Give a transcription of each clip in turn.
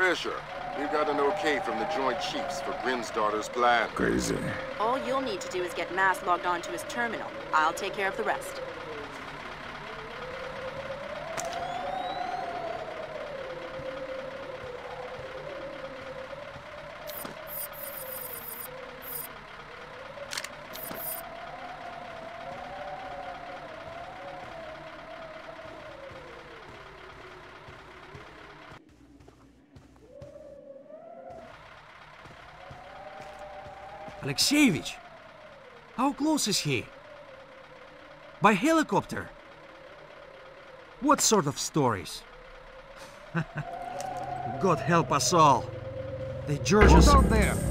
Fisher, We've got an okay from the Joint Chiefs for Grimsdottir's plan. Crazy. All you'll need to do is get Masse logged onto his terminal. I'll take care of the rest. Alexeyevich, how close is he? By helicopter? What sort of stories? God help us all. The Georgians... Hold out there!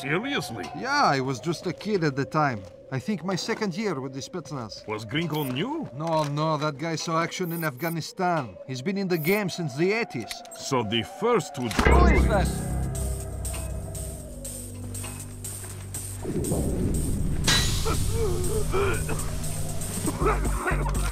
Seriously? Yeah, I was just a kid at the time. I think my second year with the Spetsnaz. Was Gringo new? No, no, that guy saw action in Afghanistan. He's been in the game since the 80s. So the first two Who is drones... that?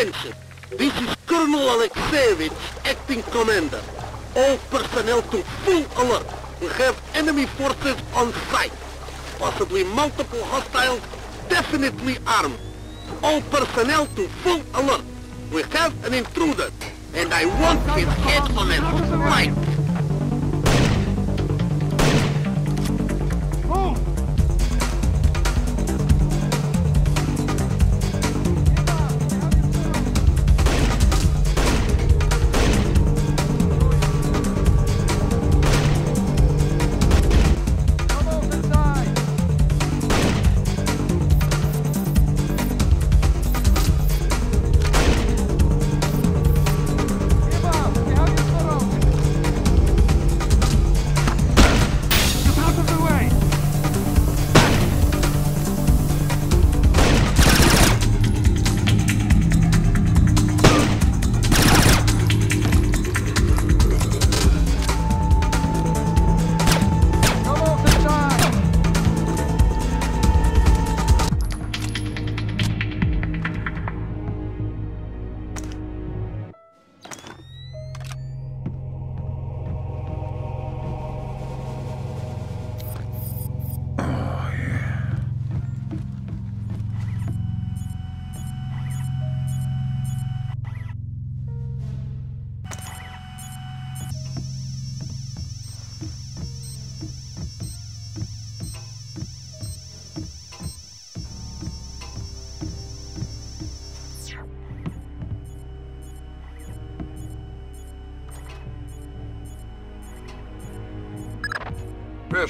Attention! This is Colonel Alexeyevich, acting commander. All personnel to full alert. We have enemy forces on site. Possibly multiple hostiles, definitely armed. All personnel to full alert. We have an intruder, and I want his head on a spike.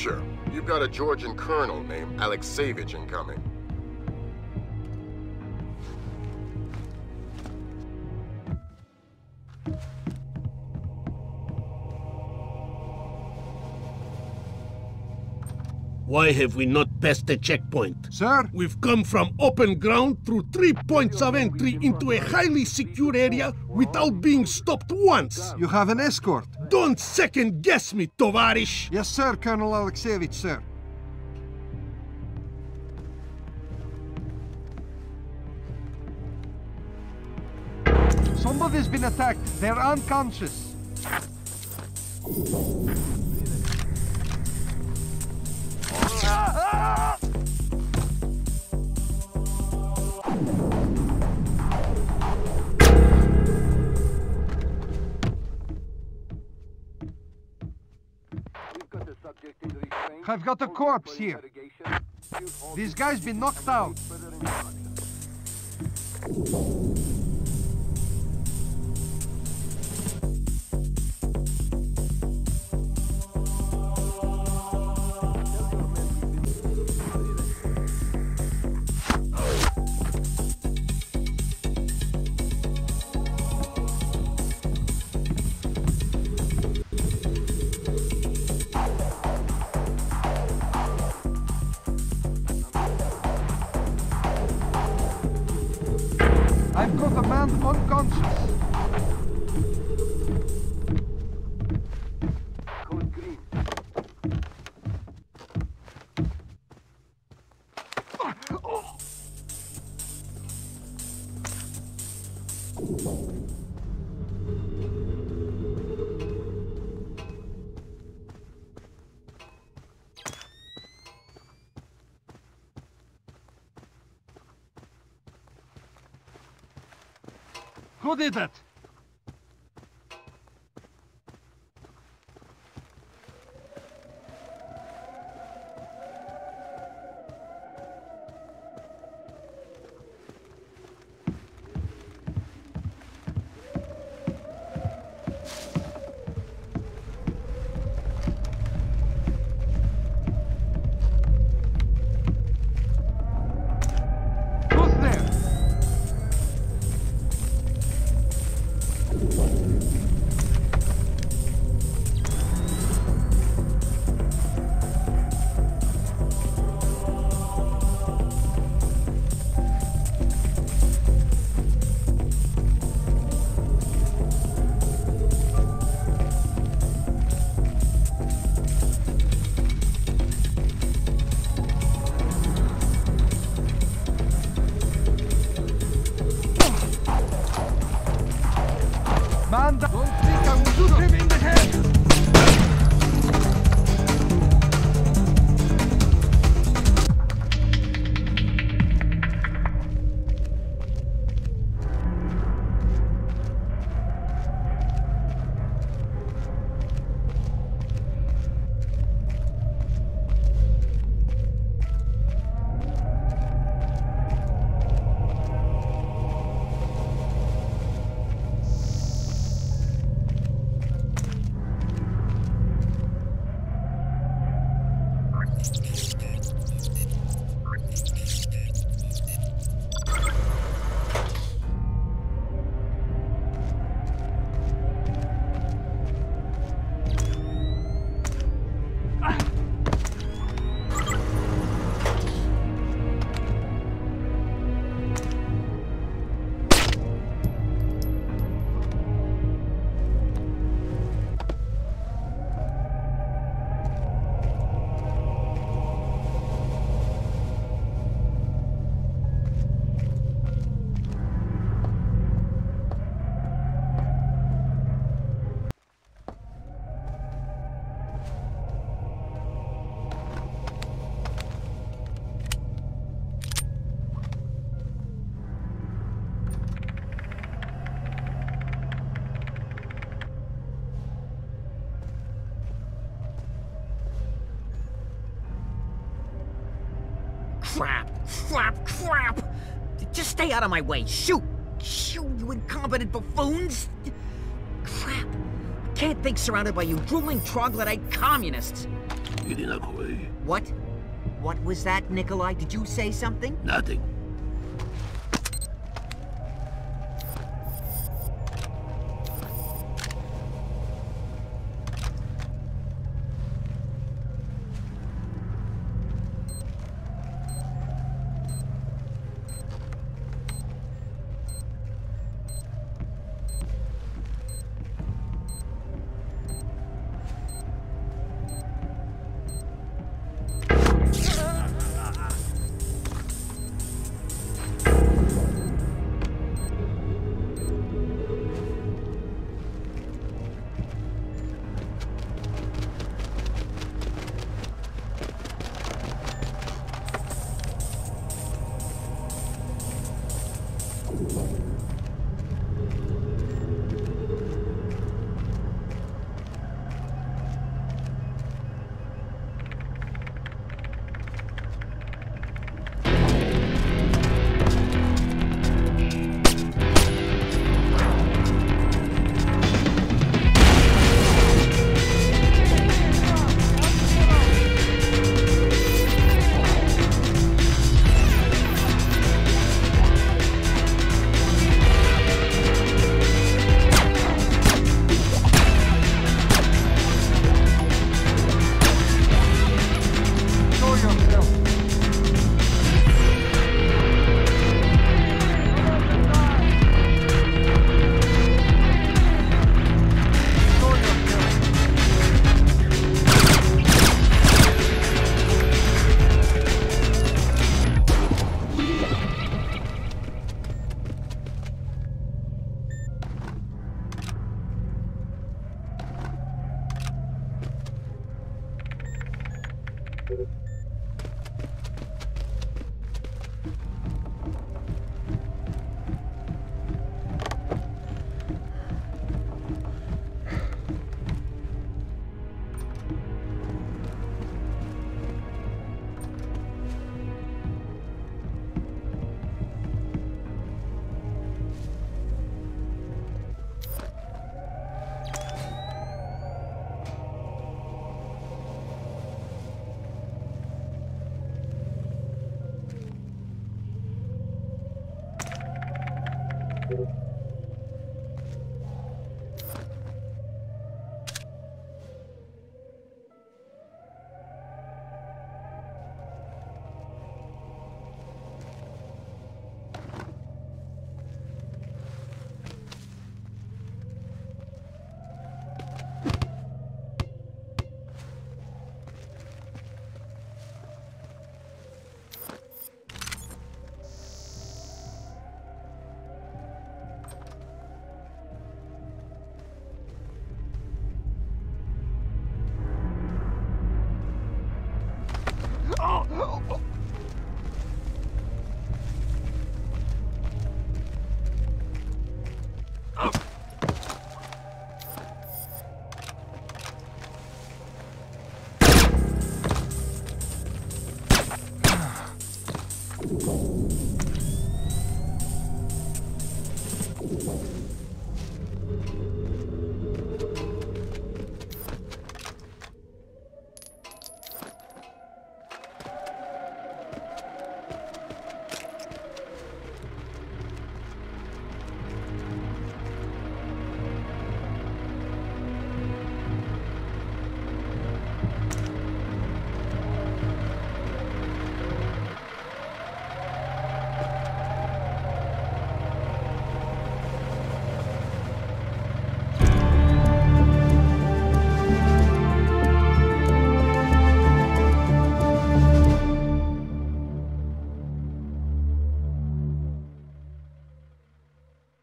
Fisher, you've got a Georgian colonel named Alex Alexeyevich incoming. Why have we not passed the checkpoint? Sir? We've come from open ground through three points of entry into a highly secure area without being stopped once. You have an escort? Don't second guess me, Tovarish. Yes, sir, Colonel Alexeyevich, sir. Somebody's been attacked. They're unconscious. I've got a corpse here. This guy's been knocked out. Who did that? crap, crap! Just stay out of my way. Shoot! Shoot, you incompetent buffoons! Crap! Can't think surrounded by you drooling troglodyte communists! What? What was that, Nikolai? Did you say something? Nothing.